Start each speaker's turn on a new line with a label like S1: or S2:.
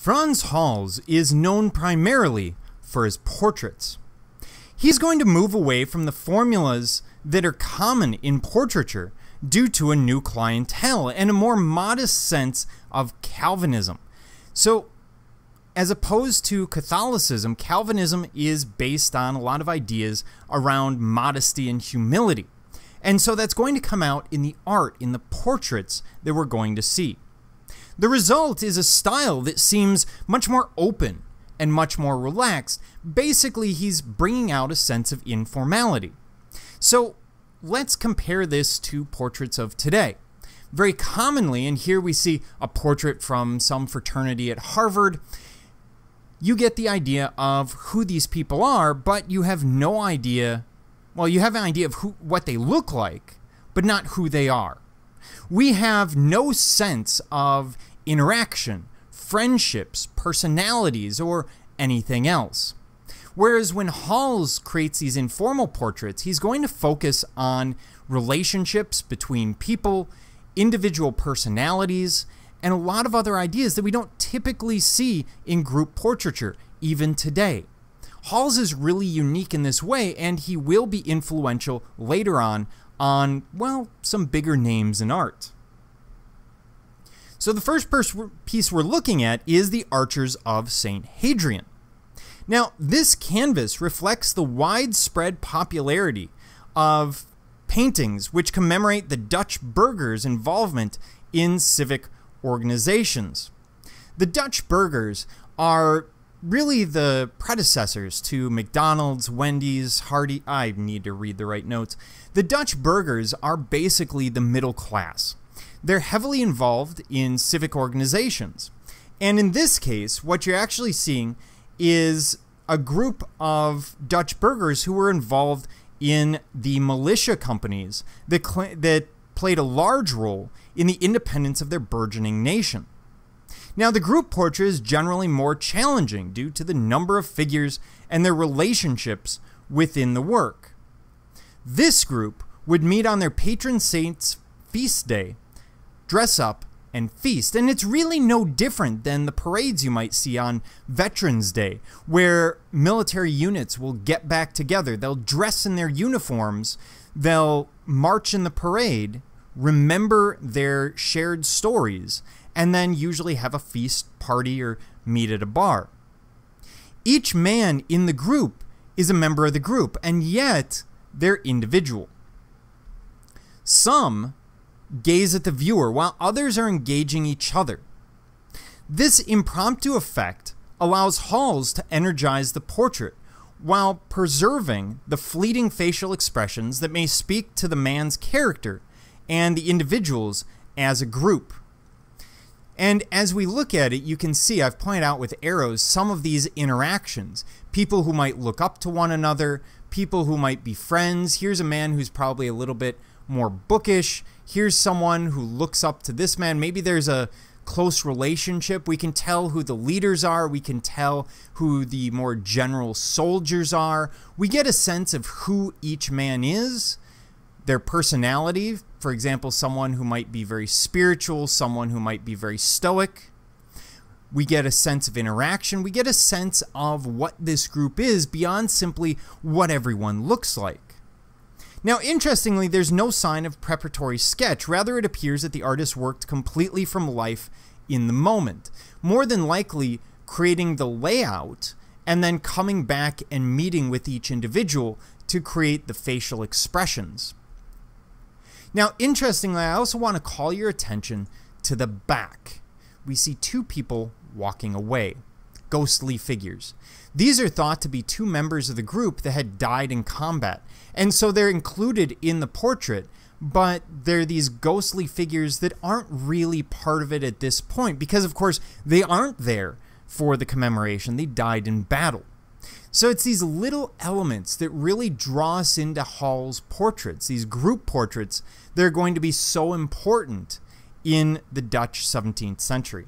S1: Frans Hals is known primarily for his portraits. He's going to move away from the formulas that are common in portraiture due to a new clientele and a more modest sense of Calvinism. So, as opposed to Catholicism, Calvinism is based on a lot of ideas around modesty and humility. And so that's going to come out in the art, in the portraits that we're going to see. The result is a style that seems much more open and much more relaxed. Basically, he's bringing out a sense of informality. So let's compare this to portraits of today. Very commonly, and here we see a portrait from some fraternity at Harvard, you get the idea of who these people are, but you have no idea. Well, you have an idea of who, what they look like, but not who they are. We have no sense of interaction, friendships, personalities, or anything else. Whereas when Hals creates these informal portraits, he's going to focus on relationships between people, individual personalities, and a lot of other ideas that we don't typically see in group portraiture, even today. Hals is really unique in this way, and he will be influential later on on, well, some bigger names in art. So the first piece we're looking at is the Archers of St. Hadrian. Now, this canvas reflects the widespread popularity of paintings which commemorate the Dutch burghers' involvement in civic organizations. The Dutch burghers are really the predecessors to McDonald's, Wendy's, Hardy. I need to read the right notes. The Dutch burghers are basically the middle class they're heavily involved in civic organizations. And in this case, what you're actually seeing is a group of Dutch burghers who were involved in the militia companies that, that played a large role in the independence of their burgeoning nation. Now, the group portrait is generally more challenging due to the number of figures and their relationships within the work. This group would meet on their patron saint's feast day dress up, and feast. And it's really no different than the parades you might see on Veterans Day, where military units will get back together. They'll dress in their uniforms, they'll march in the parade, remember their shared stories, and then usually have a feast party or meet at a bar. Each man in the group is a member of the group, and yet they're individual. Some gaze at the viewer while others are engaging each other. This impromptu effect allows Hals to energize the portrait while preserving the fleeting facial expressions that may speak to the man's character and the individuals as a group. And as we look at it, you can see I've pointed out with arrows some of these interactions. People who might look up to one another, people who might be friends. Here's a man who's probably a little bit more bookish here's someone who looks up to this man. Maybe there's a close relationship. We can tell who the leaders are. We can tell who the more general soldiers are. We get a sense of who each man is, their personality. For example, someone who might be very spiritual, someone who might be very stoic. We get a sense of interaction. We get a sense of what this group is beyond simply what everyone looks like. Now, interestingly, there's no sign of preparatory sketch. Rather, it appears that the artist worked completely from life in the moment, more than likely creating the layout and then coming back and meeting with each individual to create the facial expressions. Now, interestingly, I also want to call your attention to the back. We see two people walking away, ghostly figures. These are thought to be two members of the group that had died in combat, and so they're included in the portrait, but they're these ghostly figures that aren't really part of it at this point because, of course, they aren't there for the commemoration. They died in battle. So it's these little elements that really draw us into Hals' portraits, these group portraits that are going to be so important in the Dutch 17th century.